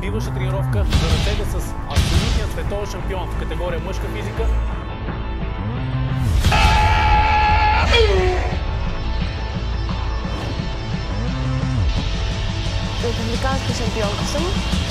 отбиваше тренировка за ръцете с абсолютния световен шампион в категория мъжка физика. Републиканска шампионка съм.